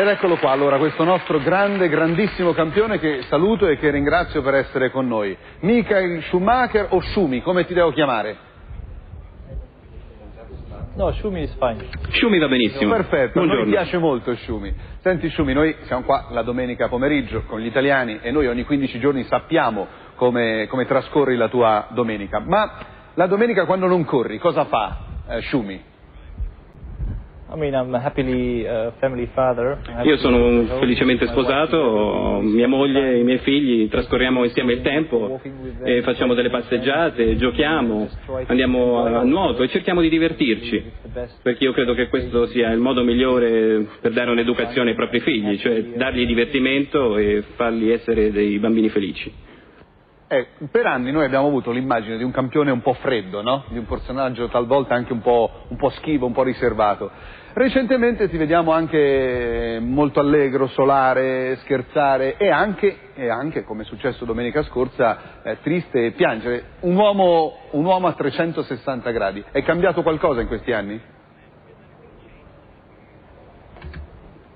Ed eccolo qua, allora, questo nostro grande, grandissimo campione che saluto e che ringrazio per essere con noi. Michael Schumacher o Schumi, come ti devo chiamare? No, Shumi is fine. Shumi va benissimo. Perfetto, noi piace molto Shumi. Senti Shumi, noi siamo qua la domenica pomeriggio con gli italiani e noi ogni 15 giorni sappiamo come, come trascorri la tua domenica. Ma la domenica quando non corri, cosa fa eh, Shumi? I mean, I'm a happily uh, family father. Io sono felicemente sposato, mia moglie e i miei figli trascorriamo insieme il tempo e facciamo delle passeggiate, giochiamo, andiamo a nuoto e cerchiamo di divertirci, perché io credo che questo sia il modo migliore per dare un'educazione ai propri figli, cioè dargli divertimento e farli essere dei bambini felici. Eh, per anni noi abbiamo avuto l'immagine di un campione un po' freddo, no? Di un personaggio talvolta anche un po', un po' schivo, un po' riservato. Recentemente ti vediamo anche molto allegro, solare, scherzare e anche, e anche come è successo domenica scorsa, eh, triste e piangere. Un uomo, un uomo a 360 gradi. È cambiato qualcosa in questi anni?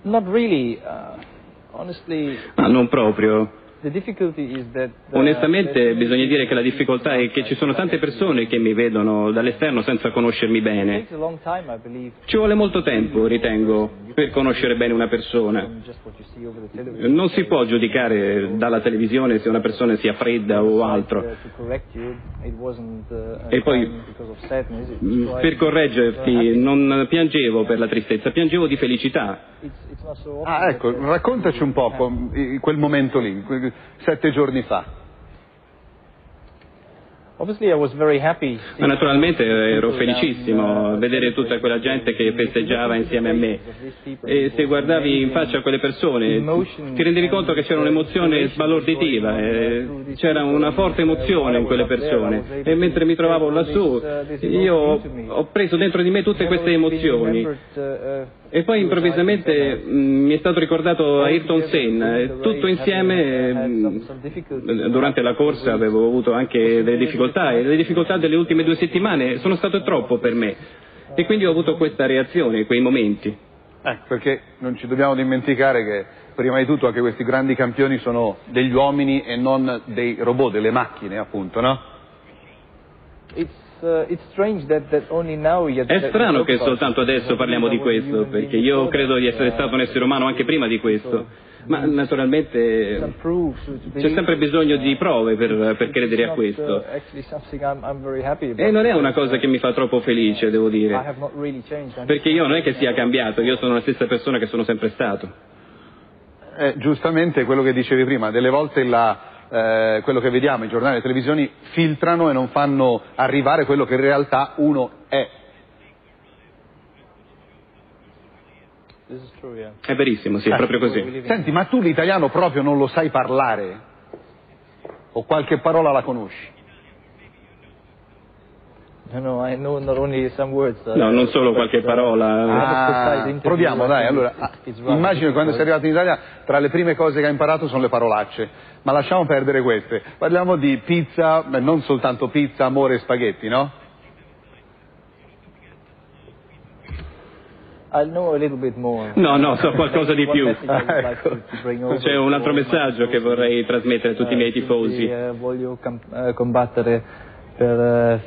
Not really. Uh, honestly, Ma non proprio. Uh, Onestamente bisogna dire che la difficoltà è che ci sono tante persone che mi vedono dall'esterno senza conoscermi It bene. takes a long time, I believe, Ci vuole molto tempo, ritengo, per conoscere bene una persona. Non si può giudicare dalla televisione se una persona sia fredda o altro. Uh, wasn't, uh, a E poi, Mm, Per correggerti, happiness. non piangevo per la tristezza, piangevo di felicità. Ah, ecco, uh, raccontaci un po' quel momento lì, sette giorni fa. Ma naturalmente ero felicissimo uh, vedere tutta quella gente che festeggiava insieme a me. E se guardavi in faccia a quelle persone ti rendevi conto che c'era un'emozione sbalorditiva, eh, c'era una forte emozione in quelle persone. E mentre mi trovavo lassù io ho- preso dentro di me tutte queste emozioni. E poi improvvisamente mh, mi è stato ricordato Ayrton Senna tutto insieme mh, durante la corsa avevo avuto anche delle difficoltà e le difficoltà delle ultime due settimane sono state troppo per me e quindi ho avuto questa reazione, quei momenti. Ecco, perché non ci dobbiamo dimenticare che prima di tutto anche questi grandi campioni sono degli uomini e non dei robot, delle macchine appunto, no? È that strano che soltanto adesso parliamo di questo, perché io credo di that, essere uh, stato un essere umano anche prima di questo, ma naturalmente c'è sempre bisogno di prove per, per It's credere a questo. uh, about. E non è una cosa che mi fa troppo felice, devo dire, perché io non è che sia cambiato, io sono la stessa persona che sono sempre stato. Eh, giustamente quello che dicevi prima, delle volte la, eh, quello che vediamo, i giornali e le televisioni filtrano e non fanno arrivare quello che in realtà uno è. True, yeah. È verissimo, sì, è proprio così. Senti, ma tu l'italiano proprio non lo sai parlare? O qualche parola la conosci? No, I know not only some words. uh, No, non solo qualche but, uh, parola. Ah, proviamo, dai, allora, ah, immagino che quando sei arrivato in Italia tra le prime cose che hai imparato sono le parolacce, ma lasciamo perdere queste. Parliamo di pizza, beh, non soltanto pizza, amore e spaghetti, no? I know a little bit more. No, no, so qualcosa di più. over C'è un altro messaggio che vorrei trasmettere a tutti i miei Eh, tifosi. eh, voglio eh, combattere per eh,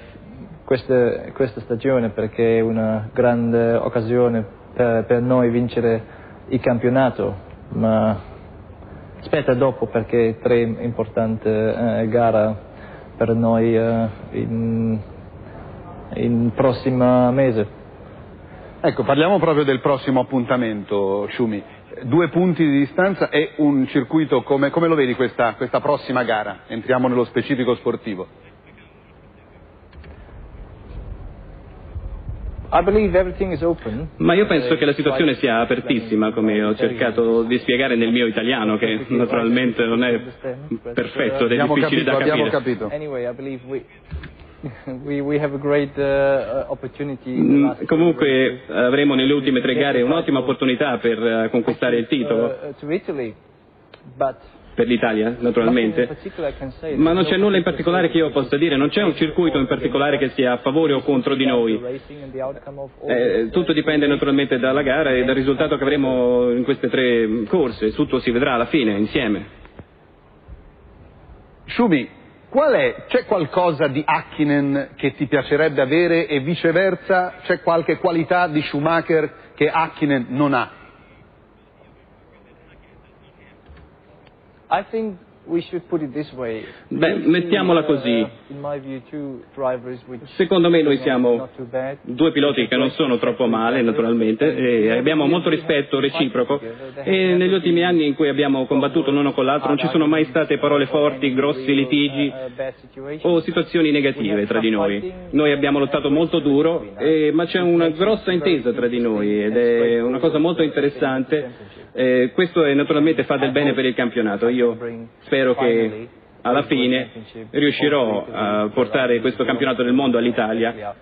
queste- questa stagione perché è una grande occasione per, per noi vincere il campionato, ma aspetta dopo perché tre importante eh, gara per noi eh, in, in prossimo mese. Ecco, parliamo proprio del prossimo appuntamento, Shumi. Due punti di distanza e un circuito, come, come lo vedi questa, questa prossima gara? Entriamo nello specifico sportivo. I believe everything is open. Ma io penso che la situazione sia apertissima, come ho cercato di spiegare nel mio italiano, che naturalmente non è perfetto ed è difficile da abbiamo capire. uh, the Mm, Comunque avremo nelle ultime tre gare un'ottima opportunità per conquistare il titolo. Per l'Italia naturalmente, ma non c'è nulla in particolare che io possa dire, non c'è un circuito in particolare che sia a favore o contro di noi. Eh, tutto dipende naturalmente dalla gara e dal risultato che avremo in queste tre corse, tutto si vedrà alla fine insieme. Shumi, qual è, c'è qualcosa di Hakkinen che ti piacerebbe avere e viceversa c'è qualche qualità di Schumacher che Hakkinen non ha? I think Beh, mettiamola così. Secondo me noi siamo due piloti che non sono troppo male, naturalmente, e abbiamo molto rispetto reciproco. e negli ultimi anni in cui abbiamo combattuto l'uno con l'altro non ci sono mai state parole forti, grossi litigi o situazioni negative tra di noi. Noi abbiamo lottato molto duro, e, ma c'è una grossa intesa tra di noi ed è una cosa molto interessante. Eh, questo è, naturalmente fa del bene per il campionato. Io spero che alla fine riuscirò a portare questo campionato del mondo all'Italia,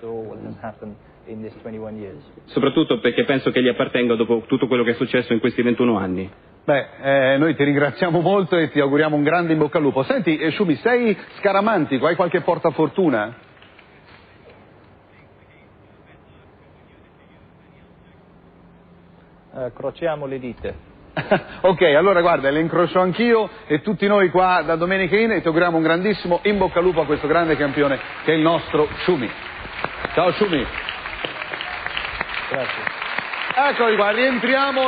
soprattutto perché penso che gli appartenga dopo tutto quello che è successo in questi 21 anni. Beh, eh, noi ti ringraziamo molto e ti auguriamo un grande in bocca al lupo. Senti, eh, Shumi, sei scaramantico, hai qualche portafortuna? Uh, crociamo le dita. ok, allora guarda, le incrocio anch'io e tutti noi qua da Domenica In e ti auguriamo un grandissimo in bocca al lupo a questo grande campione che è il nostro Shumi. Ciao Shumi. Grazie. Eccoli qua, rientriamo.